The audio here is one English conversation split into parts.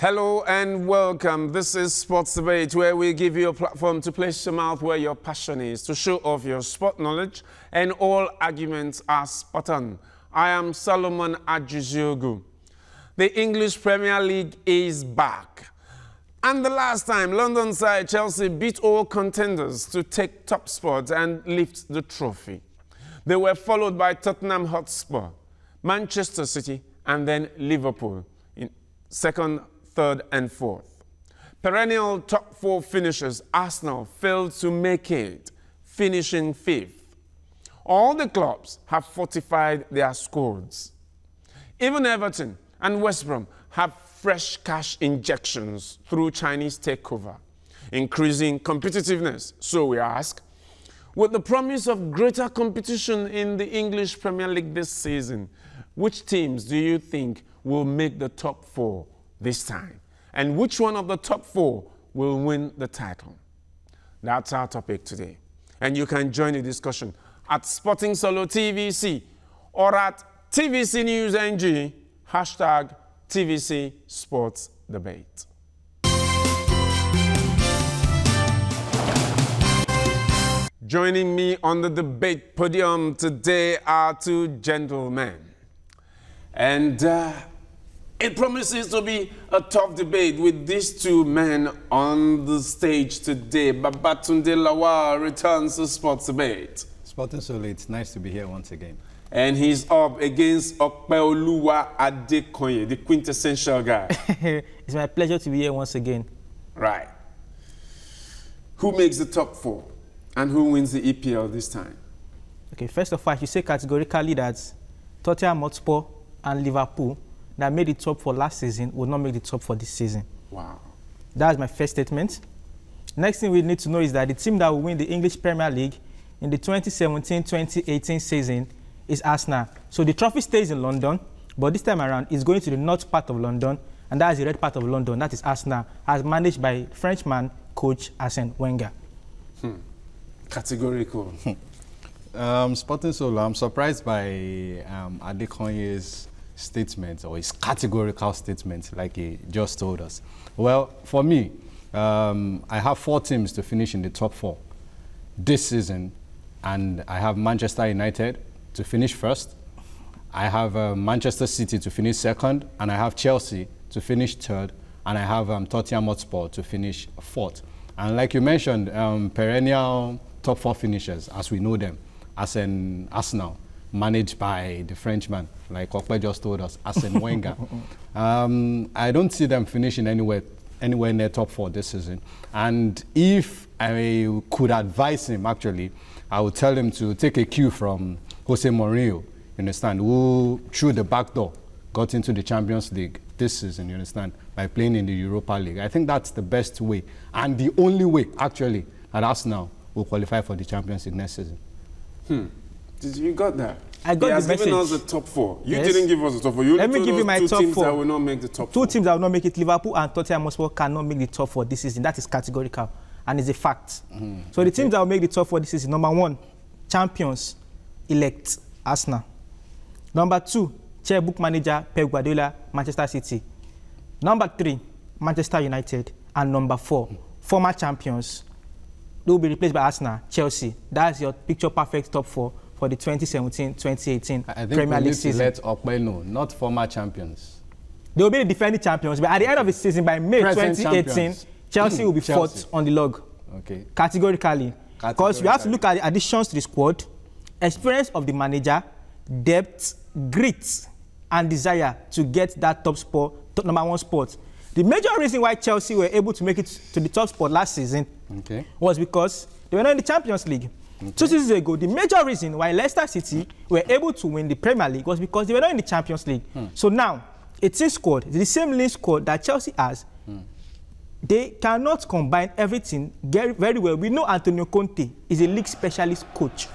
Hello and welcome. This is Sports Debate, where we give you a platform to place your mouth where your passion is, to show off your sport knowledge, and all arguments are spot on. I am Solomon Ajusiogu. The English Premier League is back. And the last time, London side Chelsea beat all contenders to take top spot and lift the trophy. They were followed by Tottenham Hotspur, Manchester City, and then Liverpool in second, third, and fourth. Perennial top four finishers, Arsenal failed to make it, finishing fifth. All the clubs have fortified their squads. Even Everton and West Brom have fresh cash injections through Chinese takeover, increasing competitiveness. So we ask, with the promise of greater competition in the English Premier League this season, which teams do you think will make the top four this time? And which one of the top four will win the title? That's our topic today. And you can join the discussion at Sporting Solo TVC or at TVC News NG, hashtag TVC Sports Debate. Joining me on the debate podium today are two gentlemen. And uh, it promises to be a tough debate with these two men on the stage today. Babatunde Lawal returns to Sports Debate. Sporting Solo, it's nice to be here once again. And he's up against Opeoluwa Adekanye, the quintessential guy. it's my pleasure to be here once again. Right. Who makes the top four? And who wins the EPL this time? Okay, first of all, I should say categorically that Tottenham Hotspur and Liverpool that made the top for last season will not make the top for this season. Wow. That's my first statement. Next thing we need to know is that the team that will win the English Premier League in the 2017-2018 season is Arsenal. So the trophy stays in London, but this time around it's going to the north part of London, and that is the red part of London. That is Arsenal, as managed by Frenchman coach Arsene Wenger. Hmm. Categorical. um, Sporting Solo, I'm surprised by um, Adekanye's statement or his categorical statement, like he just told us. Well, for me, um, I have four teams to finish in the top four this season, and I have Manchester United to finish first. I have uh, Manchester City to finish second, and I have Chelsea to finish third, and I have um, Tottenham Hotspur to finish fourth. And like you mentioned, um, perennial top four finishers, as we know them, as in Arsenal, managed by the Frenchman, like Ope just told us, Arsene Wenger. um, I don't see them finishing anywhere, anywhere near top four this season. And if I could advise him, actually, I would tell him to take a cue from Jose Mourinho, you understand, who through the back door got into the Champions League this season, you understand, by playing in the Europa League. I think that's the best way and the only way, actually, at Arsenal will qualify for the Champions League next season. Hmm. Did you got that? I got he has the given us message. the top four. You Yes. didn't give us the top four. You Let me give you my two top teams four. that will not make the top Two four. teams that will not make it, Liverpool and Tottenham Hotspur cannot make the top four this season. That is categorical and it's a fact. Mm-hmm. So the teams that will make the top four this season, number one, champions elect Arsenal. Number two, checkbook manager Pep Guardiola, Manchester City. Number three, Manchester United. And number four, former champions. They will be replaced by Arsenal, Chelsea. That's your picture perfect top four for the 2017-2018 I think Premier we League need to season. let not former champions. They will be the defending champions, but at the end of the season, by May Present 2018, champions. Chelsea will be hmm, Chelsea. fourth on the log, Okay. categorically. Because we have to look at the additions to the squad, experience of the manager, depth, grit, and desire to get that top spot, top number one spot. The major reason why Chelsea were able to make it to the top spot last season Okay. was because they were not in the Champions League. Two seasons ago, the major reason why Leicester City were able to win the Premier League was because they were not in the Champions League. Hmm. So now, it's a squad, the same league squad that Chelsea has. Hmm. They cannot combine everything very, very well. We know Antonio Conte is a league specialist coach.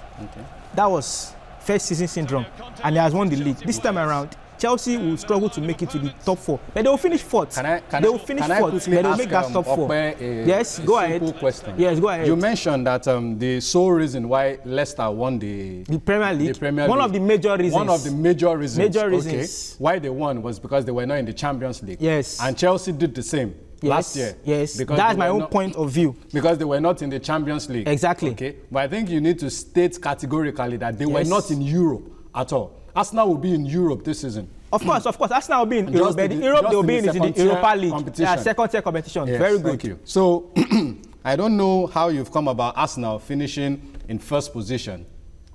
That was first season syndrome, and he has won the league. This time around, Chelsea will struggle to make it to the top four, but they will finish fourth. Can I, can they will finish can fourth, but they will make that um, top four. A, yes, a go ahead. question. Yes, go ahead. You mentioned that um, the sole reason why Leicester won the, the Premier League. the Premier one League, of the major reasons. One of the major reasons. Major okay, reasons. why they won was because they were not in the Champions League. Yes. And Chelsea did the same yes, last year. Yes, because that's my own not- point of view. Because they were not in the Champions League. Exactly. Okay. But I think you need to state categorically that they were not in Europe at all. Arsenal will be in Europe this season. Of course, of course. Arsenal will be in Just Europe, in the the- Europe they will be in is in the second-tier Europa League. competition. Yeah, second tier competition. Yes, Very good. Thank you. So I don't know how you've come about Arsenal finishing in first position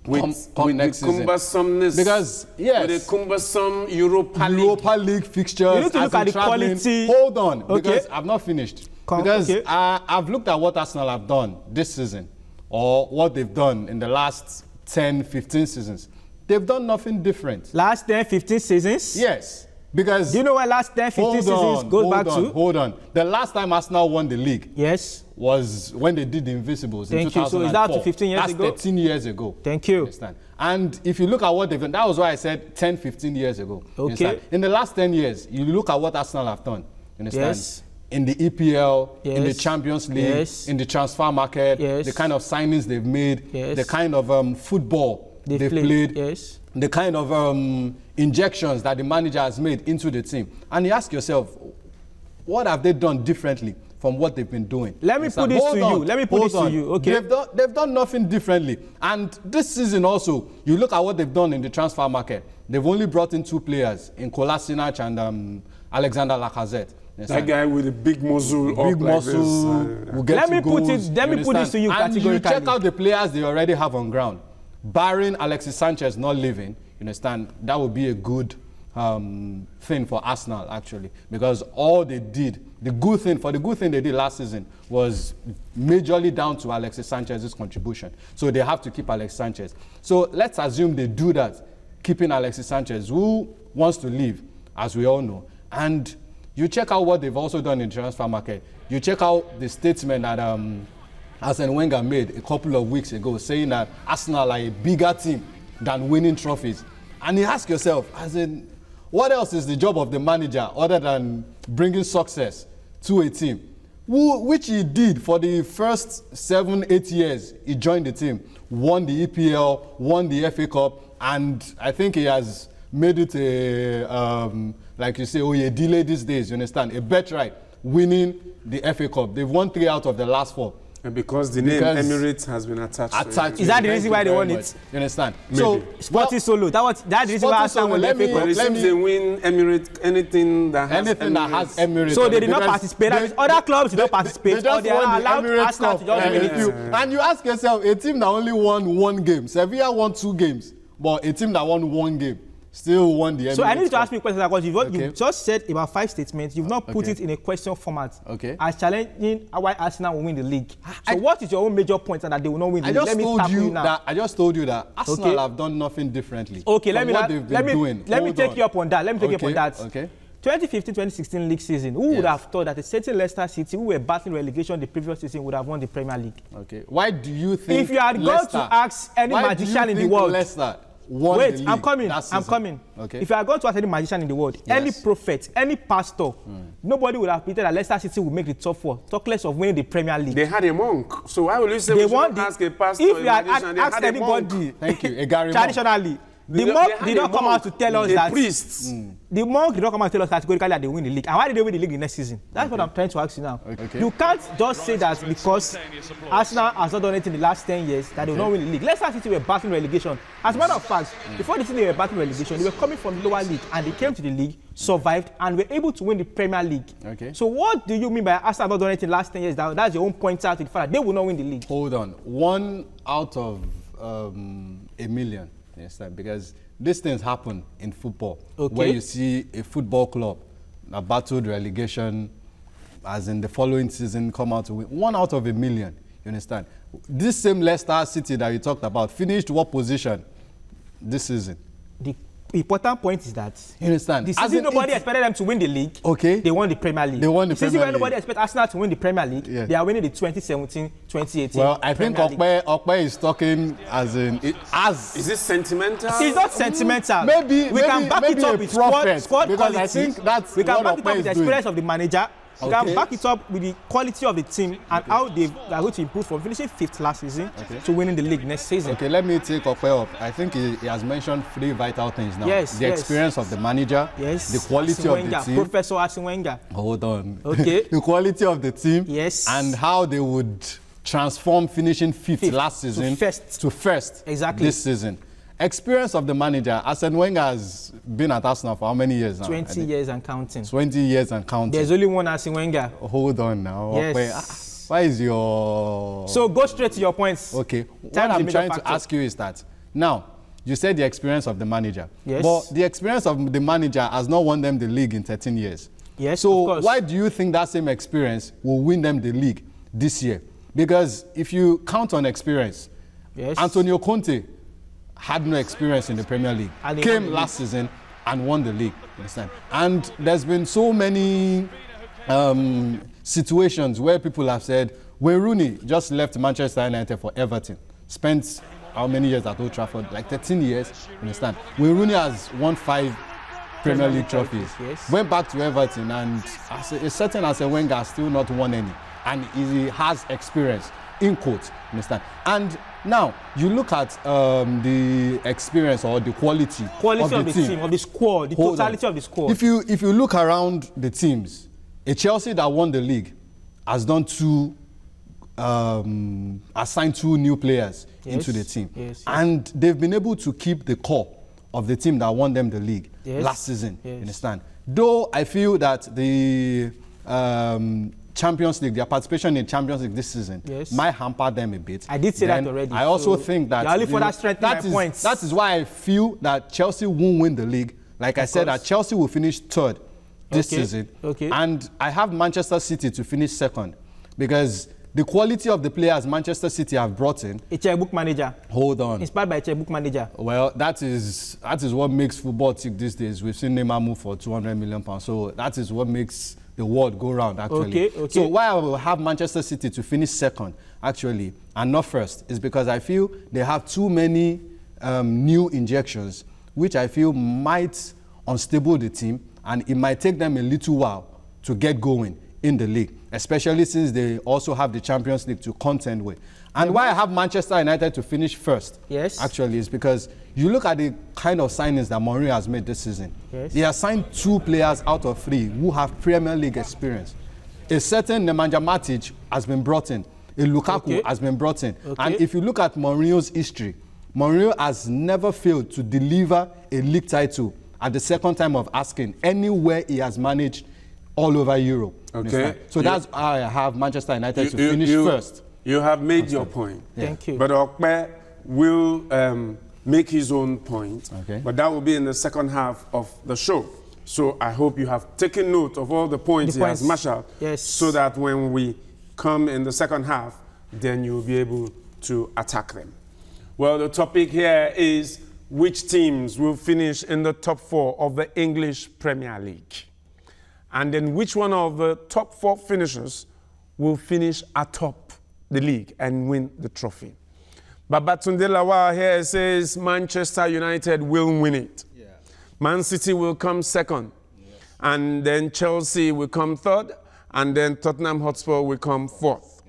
With, come, come with next the season. cumbersomeness. Because, yes. With the cumbersome Europa League. Europa League fixtures. You need to as look at the traveling- quality. Hold on, Okay. because I've not finished. Come- because okay. I, I've looked at what Arsenal have done this season, or what they've done in the last 10, 15 seasons. They've done nothing different. Last 10, 15 seasons. Yes, because Do you know where last 10, 15 hold seasons on, goes back on, to? Hold on. The last time Arsenal won the league Yes. was when they did the Invincibles in Thank you. So is that 15 years That's ago? 13 years ago. Thank you. Understand? And if you look at what they've done, that was why I said 10, 15 years ago. Okay. understand? In the last 10 years, you look at what Arsenal have done. Understand? Yes. In the EPL, in the Champions League, Yes. in the transfer market, Yes. the kind of signings they've made, Yes. the kind of um, football They've they've, played, played, yes. the kind of um, injections that the manager has made into the team. And you ask yourself, what have they done differently from what they've been doing? Let me Understand? put this Hold to you. Let me put hold this to you, okay? They've done, they've done nothing differently. And this season also, you look at what they've done in the transfer market. They've only brought in two players, in Kolasinac and um, Alexander Lacazette. That guy with the big muscle. up Big like muscle This. will get Let you me put it- let you me put this to you? And you check out the players they already have on ground. Barring Alexis Sanchez not leaving, you understand, that would be a good um, thing for Arsenal actually. Because all they did, the good thing, for the good thing they did last season was majorly down to Alexis Sanchez's contribution. So they have to keep Alexis Sanchez. So let's assume they do that, keeping Alexis Sanchez, who wants to leave, as we all know. And you check out what they've also done in transfer market. You check out the statement that um, Arsene Wenger made a couple of weeks ago, saying that Arsenal are a bigger team than winning trophies. And you ask yourself, as in, what else is the job of the manager other than bringing success to a team? Who, which he did for the first seven, eight years he joined the team. Won the EPL, won the FA Cup, and I think he has made it a, um, like you say, oh, yeah, delay these days, you understand? A bet right, winning the FA Cup. They've won three out of the last four. And because the name Because- Emirates has been attached, to Attached it. Is that the reason why they much. it? You understand? Maybe. So, Sporting Solo. That was that's the reason why Arsenal won the let FA me- Cup. But it Let seems me- they win Emirates, anything that has anything that has Emirates. So they did not participate. Means other clubs did not participate, They, just or they are won the allowed Emirates Arsenal Cup. to just and, win if it. you, and you ask yourself, a team that only won one game, Sevilla won two games, but a team that won one game still won the Emirates So I need to ask you a question because you've, Okay. you've just said about five statements. You've not put Okay. it in a question format. Okay. As challenging why Arsenal will win the league. So I- what is your own major point and that they will not win the I league? just Let told you now. that I just told you that Arsenal Okay. have done nothing differently. Okay, let me what they've been let me doing. let me take on. you up on that. Let me take you up on that. Okay. 2015-2016 league season. Who would have thought that a certain Leicester City, who were battling relegation the previous season, would have won the Premier League? Okay. Why do you think If you had gone to ask any magician in the world- Leicester won Wait, the league I'm coming. that I'm coming. Okay. If you are going to ask any magician in the world, any prophet, any pastor, hmm. nobody would have predicted that Leicester City will make the top four. Talk less of winning the Premier League. They had a monk. So why will you say They we should the, ask a pastor? if you had magician? asked, They asked had a monk. anybody Thank you. A Gary Monk. Traditionally, the They- monk did not come out to tell us that priest. the monk did not come out to tell us categorically that they win the league. And why did they win the league the next season? That's what I'm trying to ask you now. Okay. You can't just say that because Arsenal has not done it in the last 10 years that they will not win the league. Let's Leicester City were battling relegation. As a matter of fact, before the season they were battling relegation, they were coming from the lower league and they came to the league, survived, and were able to win the Premier League. Okay. So what do you mean by Arsenal not done it in the last 10 years? That, that's your own point out to the fact that they will not win the league. Hold on. One out of um, a million. Yes, sir, because these things happen in football. Okay. Where you see a football club that battled relegation, as in the following season, come out to win. One out of a million. You understand? This same Leicester City that you talked about finished what position this season? The important point is that You understand? the As season nobody it- expected them to win the league. Okay. They won the Premier League. They won the season Premier nobody League. expected Arsenal to win the Premier League. Yeah. They are winning the 2017-2018. Well, I think Premier League. Okpe, Okpe is talking as in it, as Is this sentimental? It's not sentimental. Maybe- we can maybe- back maybe it a up with squad, prophet, squad because I quality. think that's we can what back it up with the is doing. experience of the manager. We can Okay. back it up with the quality of the team and how they are going to improve from finishing fifth last season Okay. to winning the league next season. Okay, let me take Okpe up. I think he, he has mentioned three vital things now. Yes, The yes. experience of the manager, Yes. the quality Arsene of Wenger, the team. Professor Arsene Wenger. Hold on. Okay. the quality of the team. Yes. And how they would transform finishing fifth, Fifth last to season first. to first Exactly. this season. Experience of the manager. Arsene Wenger has been at Arsenal for how many years now? 20 years and counting. 20 years and counting. There's only one Arsene Wenger. Hold on now. Yes. Ah, Why is your So go straight to your points. Okay. Time what I'm trying to ask you is that now you said the experience of the manager. Yes. But the experience of the manager has not won them the league in 13 years. Yes, So why do you think that same experience will win them the league this year? Because if you count on experience, Yes. Antonio Conte had no experience in the Premier League. And Came the last season and won the league. Understand? And there's been so many um, situations where people have said, Wayne Rooney just left Manchester United for Everton, spent how many years at Old Trafford? Like 13 years. Understand? Wayne Rooney has won five Premier League trophies. yes. Went back to Everton and as a, a certain as a Wenger still not won any. And he has experience in quotes. Understand? And now you look at um, the experience or the quality, Quality of the, team. of the squad, the Hold on. totality of the squad. If you if you look around the teams, a Chelsea that won the league has done two, um, assigned two new players Yes, into the team, yes, yes. and they've been able to keep the core of the team that won them the league last season. Understand? Though I feel that the um, Champions League, their participation in Champions League this season Yes. might hamper them a bit. I did say that already, I also so think that only the- further that my is- points. That is why I feel that Chelsea won't win the league. Like I said, course. that Chelsea will finish third this Okay, season. okay. And I have Manchester City to finish second because the quality of the players Manchester City have brought in. a checkbook manager, Hold on. inspired by a checkbook manager. Well, that is that is what makes football tick these days. We've seen Neymar move for 200 million pounds, so that is what makes the world go round. Actually, Okay, okay. so why I will have Manchester City to finish second, actually, and not first, is because I feel they have too many um, new injections, which I feel might unstable the team, and it might take them a little while to get going in the league, especially since they also have the Champions League to contend with. And why I have Manchester United to finish first, Yes. actually, is because you look at the kind of signings that Mourinho has made this season. Yes. He has signed two players out of three who have Premier League experience. A certain Nemanja Matic has been brought in. A Lukaku Okay. has been brought in. Okay. And if you look at Mourinho's history, Mourinho has never failed to deliver a league title at the second time of asking anywhere he has managed all over Europe. Okay. Understand? So You- that's how I have Manchester United You- to you- finish you- first. You have made your point. Thank you. But Okpe will um, make his own point. Okay. But that will be in the second half of the show. So I hope you have taken note of all the points The he has points. marshaled. Yes. So that when we come in the second half, then you'll be able to attack them. Well, the topic here is which teams will finish in the top four of the English Premier League. And then which one of the top four finishers will finish atop the league and win the trophy. Babatunde Lawal here says Manchester United will win it. Man City will come second. And then Chelsea will come third. And then Tottenham Hotspur will come fourth.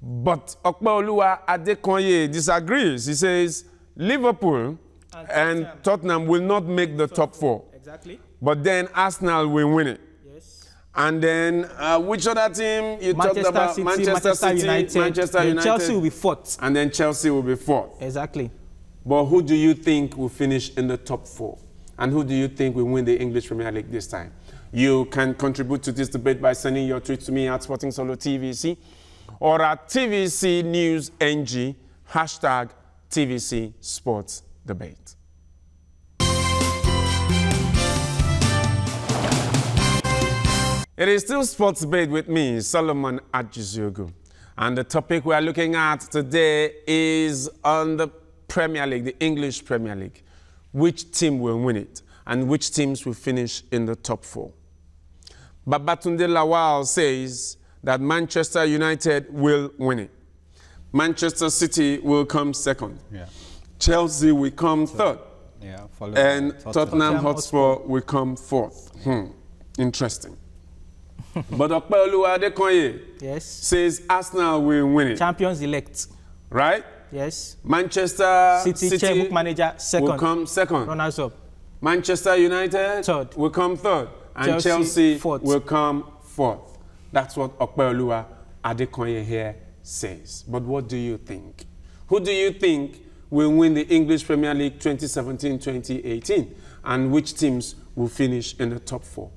But Opeoluwa Adekanye disagrees. He says Liverpool and, Tottenham will not make the top four. Exactly. But then Arsenal will win it. And then uh, which other team you talked about? City, Manchester, Manchester City, United, Manchester United. Chelsea will be fourth. And then Chelsea will be fourth. Exactly. But who do you think will finish in the top four? And who do you think will win the English Premier League this time? You can contribute to this debate by sending your tweet to me at Sporting Solo TVC or at TVC News NG, hashtag TVC Sports Debate. It is still sports debate with me, Solomon Ajusiogu. And the topic we are looking at today is on the Premier League, the English Premier League. which team will win it and which teams will finish in the top four. Babatunde Lawal says that Manchester United will win it. Manchester City will come second. Yeah. Chelsea will come third. Yeah. And Tottenham Tottenham Hotspur will come fourth. Hmm. Interesting. But Opeoluwa Adekanye Yes. says Arsenal will win it. Champions elect. Right? Yes. Manchester City, City, checkbook manager will second. come second. Runners up. Manchester United Third. will come third. And Chelsea, Chelsea, fourth. will come fourth. That's what Opeoluwa Adekanye here says. But what do you think? Who do you think will win the English Premier League 2017-2018? And which teams will finish in the top four?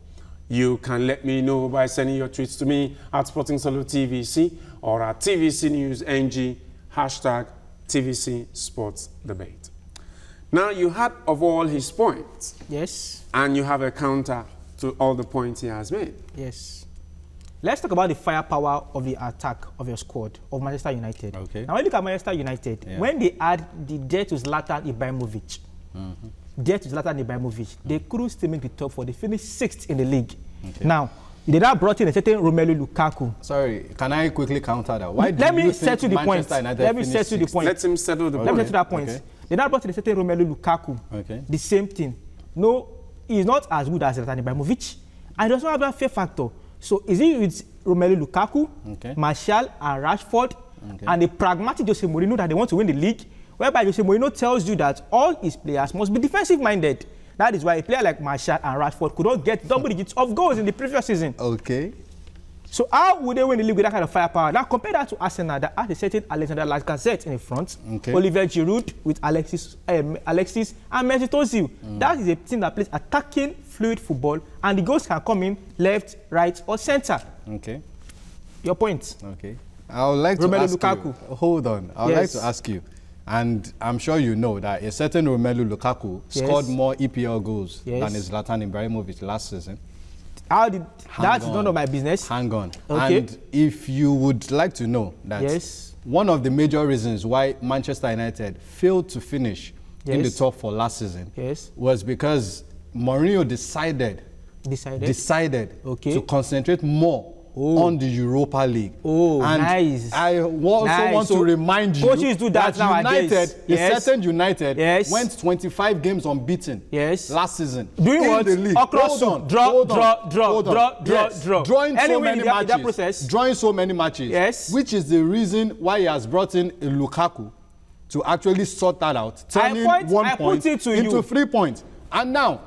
You can let me know by sending your tweets to me at Sporting Solo TVC or at TVC News NG, hashtag TVC Sports Debate. Now, you had of all his points, Yes. and you have a counter to all the points he has made. Yes. Let's talk about the firepower of the attack of your squad of Manchester United. Okay. Now, when you look at Manchester United, Yeah. when they add the debt to Zlatan Ibrahimovic, mm-hmm. Debt to Zlatan Ibrahimovic, they couldn't still make the top four. They finished sixth in the league. Now, they now brought in a certain Romelu Lukaku. Sorry, can I quickly counter that? Why Let me settle the point. Let me settle the point. Let him settle the Let me point. get to that point. okay. They now brought in a certain Romelu Lukaku. Okay. The same thing. No, he's not as good as Zlatan Ibrahimovic. And he doesn't have that fear factor. So is it with Romelu Lukaku, Okay. Martial, and Rashford, Okay. and the pragmatic Jose Mourinho that they want to win the league, whereby Jose Mourinho tells you that all his players must be defensive-minded. That is why a player like Martial and Rashford could not get double digits of goals in the previous season. Okay. So how would they win the league with that kind of firepower? Now compare that to Arsenal that has a certain Alexander Lacazette in the front, Okay. Oliver Giroud with Alexis, um, Alexis and Mesut Ozil. That is a team that plays attacking, fluid football, and the goals can come in left, right, or centre. Okay. Your point. Okay. I would like Romelu to ask Lukaku. you. Hold on. I would Yes. like to ask you, and I'm sure you know that a certain Romelu Lukaku Yes. scored more EPL goals Yes. than Zlatan Ibrahimovic last season. How did Hang that's on. none of my business. Hang on. Okay. And if you would like to know that Yes. one of the major reasons why Manchester United failed to finish in the top four last season Yes. was because Mourinho decided Decided. decided Okay. to concentrate more Oh. on the Europa League. Oh, and nice. I also Nice. want So to remind you coaches do that nowadays. United, Yes. a certain United, Yes. went 25 games unbeaten Yes. last season. Doing in what? The league. Hold on, Draw, hold on, draw, draw, hold on. draw, draw, Yes. draw. Drawing Any so many in that- in that matches. process? Drawing so many matches. Yes. Which is the reason why he has brought in Lukaku to actually sort that out, turning point- one I point into you. three points. And now,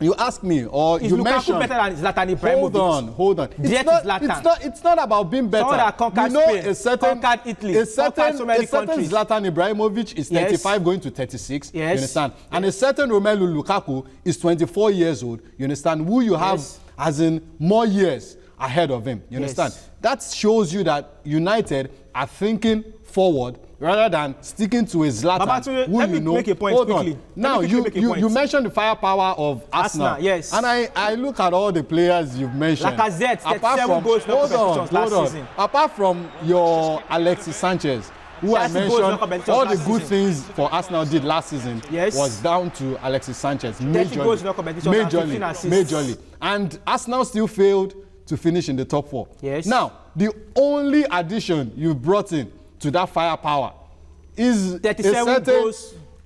you ask me, or Is you Lukaku mentioned. better than Zlatan Ibrahimovic? Hold on, hold on. It's not, it's not. It's not about being better. Someone that conquered we know Spain, a certain, conquered Italy, a certain, conquered so many a certain countries. Zlatan Ibrahimovic is Yes. 35 going to 36. You Yes. understand? And a certain Romelu Lukaku is 24 years old. You understand? Who you have Yes. as in more years ahead of him. You Yes. understand? That shows you that United are thinking forward rather than sticking to a Zlatan Babatunde, who let you me know. make a point Hold on. quickly. Let me Now you you, you mentioned the firepower of Arsenal. Arsenal, yes. And I I look at all the players you've mentioned. Lacazette, 37 goals in all hold on, hold on. season. Apart from your Alexis Sanchez, who I 30 goals in all mentioned, all the good season. things for Arsenal did last season Yes. was down to Alexis Sanchez. Majorly, goals in all competitions and 15 majorly, majorly. And Arsenal still failed to finish in the top four. Yes. Now, the only addition you brought in to that firepower is 37 a certain,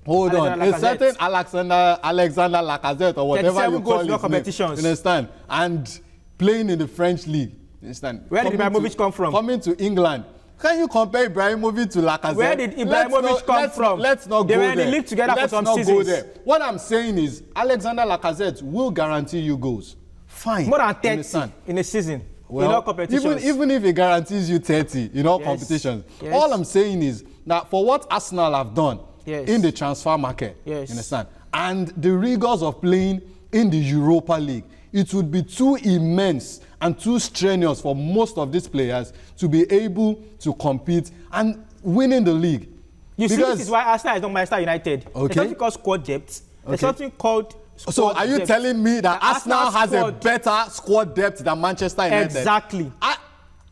Hold on, a certain Alexander Alexander Lacazette or whatever 37 you call his name. You understand? And playing in the French league. You understand? Where did Coming Ibrahimovic to- come from? Coming to England. Can you compare Ibrahimovic to Lacazette? Where did Let's Ibrahimovic not- come let's, from? Let's not They go were in the there. league together for let's some not go seasons. there. What I'm saying is Alexander Lacazette will guarantee you goals. Fine. More than You 30 understand? in a season. Well, in all competitions. Even, even if it guarantees you 30 in all Yes. competitions, Yes. all I'm saying is that for what Arsenal have done Yes. in the transfer market, Yes. understand, and the rigors of playing in the Europa League, it would be too immense and too strenuous for most of these players to be able to compete and winning the league. You see, this is why Arsenal is not Manchester United. There's Okay. something called squad depth. There's Okay. something called. So are you depth. telling me that The Arsenal has a better squad depth than Manchester United? Exactly. Are,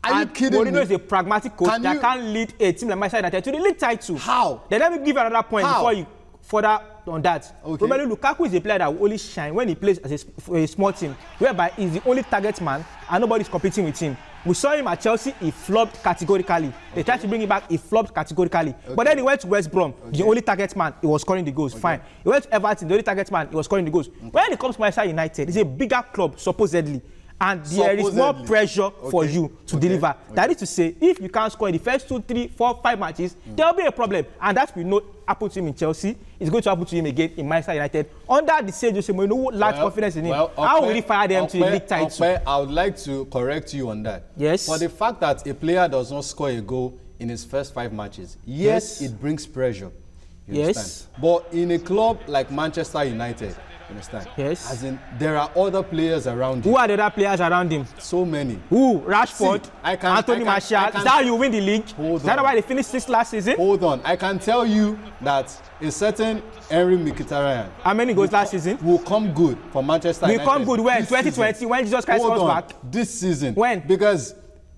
are you and kidding Mourinho me? is a pragmatic coach Can that you- can lead a team like Manchester United to the league title. How? Then let me give you another point How? before you further on that. Okay. Romelu Lukaku is a player that will only shine when he plays as a, a small team, whereby he's the only target man and nobody's competing with him. We saw him at Chelsea, he flopped categorically. They tried to bring him back, he flopped categorically. But then he went to West Brom, the only target man, he was scoring the goals, fine. He went to Everton, the only target man, he was scoring the goals. When it comes to Manchester United, it's a bigger club, supposedly. And there is more pressure for Okay. you to Okay. deliver. That is to say, if you can't score in the first two, three, four, five matches, there will be a problem. And that we know happened to him in Chelsea. It's going to happen to him again in Manchester United. Under the same Jose Mourinho, who lacked confidence in him. How Ope- will he fire them to the Ope- league title? Ope, I would like to correct you on that. Yes. For the fact that a player does not score a goal in his first five matches, yes, Yes. it brings pressure. You Yes. understand? But in a club like Manchester United, understand? Yes. As in, there are other players around you. Who are the other players around him? So many. Who? Rashford, See, I can- Anthony I can- Martial. I Is that you win the league? Hold Is that on. why they finished sixth last season? Hold on. I can tell you that a certain Henry Mkhitaryan How many goals last season? will come good for Manchester Will United. come good when? 2020, season. when Jesus Christ Hold comes on. back? This season. When? Because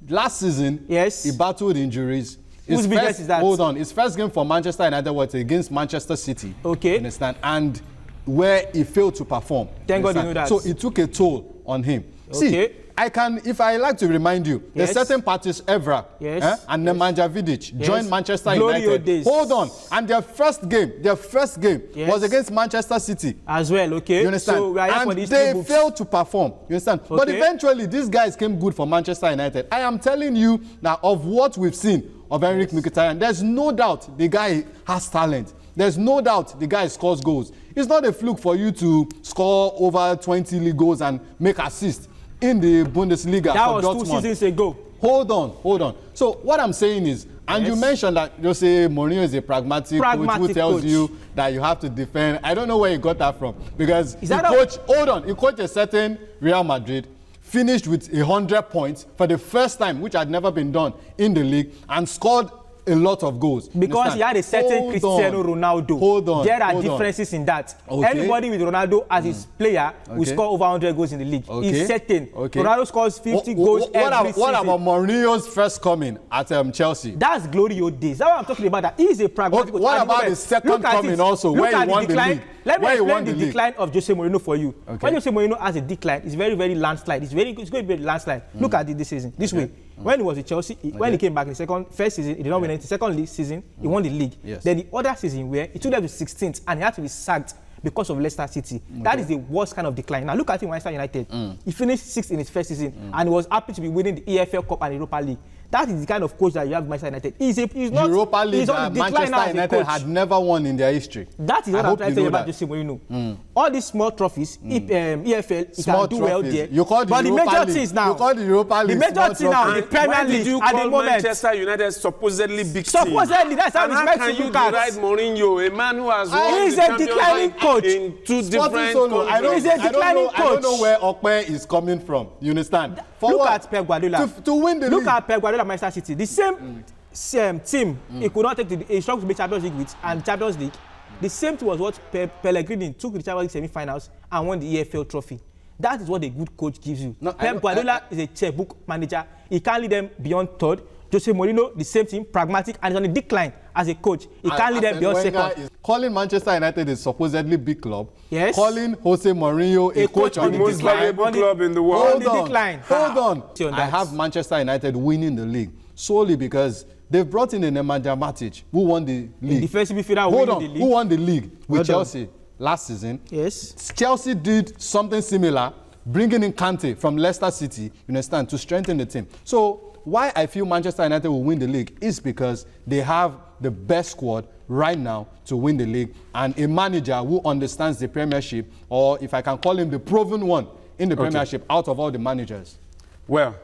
last season, Yes. he battled injuries. Whose His business first, is that? Hold on. His first game for Manchester United was against Manchester City. Okay. Understand? And where he failed to perform. Thank God you knew that. So it took a toll on him. Okay. See, I can, if I like to remind you, Yes. there's certain Patrice Evra Yes. eh, and Nemanja Vidic joined Manchester Glory United. days. Hold on. And their first game, their first game Yes. was against Manchester City. As well, okay? You understand? So and they failed to perform. You understand? But eventually, these guys came good for Manchester United. I am telling you now of what we've seen of Henrikh Mkhitaryan. There's no doubt the guy has talent. There's no doubt the guy scores goals. It's not a fluke for you to score over 20 league goals and make assists in the Bundesliga That was Dortmund. two seasons ago. Hold on, hold on. So what I'm saying is, and you Yes. mentioned that Jose Mourinho is a pragmatic, coach who Pragmatic tells coach. you that you have to defend. I don't know where he got that from because Is he that a- coach. Hold on, he coached a certain Real Madrid, finished with a hundred points for the first time, which had never been done in the league, and scored a lot of goals. Because he had a certain Hold Cristiano on. Ronaldo. Hold on. There are hold on. differences in that. Okay. Anybody with Ronaldo as his player will Okay. score over 100 goals in the league. Okay. He's certain. Okay. Ronaldo scores 50 Wh- wh- goals what, every about, season. what about Mourinho's first coming at um, Chelsea? That's glory days. That's what I'm talking about. That he is a pragmatic. Okay, what At the about his second coming it. also, Look where he won the decline. league? Let me explain the, league? decline of Jose Mourinho for you. Okay. When Jose Mourinho has a decline, it's very, very landslide. It's very, it's going to be a landslide. Look at it this season, this way. When he was with Chelsea, he- when he came back in the second, first season, he did not win anything. Second league season, he won the league. Yes. Then the other season where he took them to 16th and he had to be sacked because of Leicester City. That is the worst kind of decline. Now look at him, Manchester United. He finished sixth in his first season and he was happy to be winning the EFL Cup and Europa League. That is the kind of coach that you have Manchester United. He's, a, he's not Europa League he's on that the decline now Manchester United coach. had never won in their history. That is I what I'm hope trying to you you know about. Jose Mourinho. All these small trophies, if, um, EFL, he Small can do well trophies. there. You call the but Europa the major League- things now, you call the Europa League the major thing now, the. Premier League you at the moment. Manchester United supposedly big team? Supposedly, that's how and it's how meant can to you look at. deride Mourinho, a man who has won he's the a Champions declining League coach. in two different I don't, He's a I don't declining know, I don't know coach. where Okpe is coming from. You understand? For look what? at Pep Guardiola. To, to win the look league. at Pep Guardiola, Manchester City. The same same team he could not take the he struggled to make Champions League with and Champions League. The same thing was what Pep Pellegrini took the Champions League semi-finals and won the EFL trophy. That is what a good coach gives you. No, Pep Guardiola I- is a checkbook manager. He can't lead them beyond third. Jose Mourinho, the same thing, pragmatic and is on a decline as a coach. He can't lead them beyond Wenger second. calling Manchester United a supposedly big club. Yes. Calling Jose Mourinho a, A coach coach on on the the most decline. valuable On the- club in the world. Hold the on. decline. Hold on. See I have Manchester United winning the league solely because they've brought in a Nemanja Matic who won the league. defensive midfielder Hold winning on. the league. Who won the league with Well done. Chelsea last season? Yes. Chelsea did something similar, bringing in Kante from Leicester City, you understand, to strengthen the team. So why I feel Manchester United will win the league is because they have the best squad right now to win the league and a manager who understands the Premiership, or if I can call him the proven one in the Okay. Premiership out of all the managers. Well,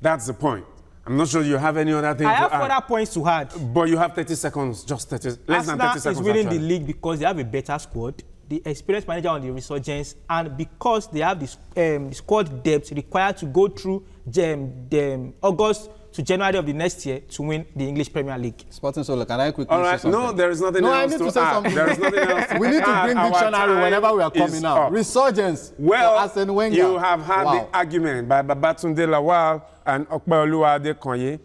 that's the point. I'm not sure you have any other thing I to have add. further points to add. But you have 30 seconds, just 30, less than 30 Arsenal seconds. is winning actually. the league because they have a better squad, the experienced manager on the resurgence, and because they have this um, squad depth required to go through um, the, um, August to January of the next year to win the English Premier League. Sporting Solo, can I quickly All say something? no, there is nothing No, I else need to, to say add. something. There is nothing else to we need to bring Our dictionary whenever we are is coming out. up. Resurgence. Well, Arsene Wenger. you have had wow. the argument by Babatunde Lawal and Opeoluwa Adekanye.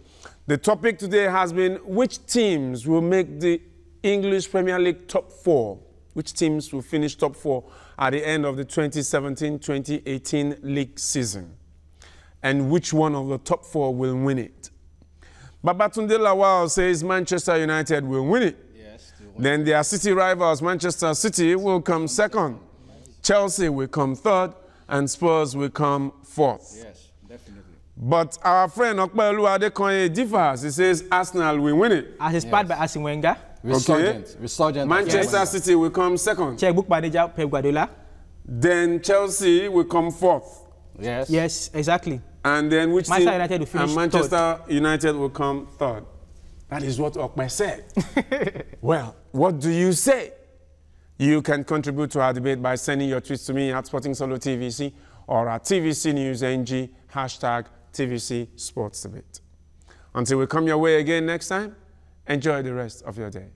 The topic today has been which teams will make the English Premier League top four. Which teams will finish top four at the end of the 2017-2018 league season? And which one of the top four will win it? Babatunde Lawal says Manchester United will win it. Yes. Then their city rivals, Manchester City, will come second. Chelsea will come third, and Spurs will come fourth. Yes, definitely. But our friend Okpelu Adekanye differs. He says Arsenal will win it. As inspired by Arsene Wenger, Resurgent. Resurgent. Manchester City will come second. checkbook manager Pep Guardiola. Then Chelsea will come fourth. Yes. Yes, exactly. And then which Manchester team? United will finish and Manchester United will come third. That is what Ope said. well, what do you say? You can contribute to our debate by sending your tweets to me at Sporting Solo TVC or at TVC News NG, hashtag TVC Sports Debate. Until we come your way again next time, enjoy the rest of your day.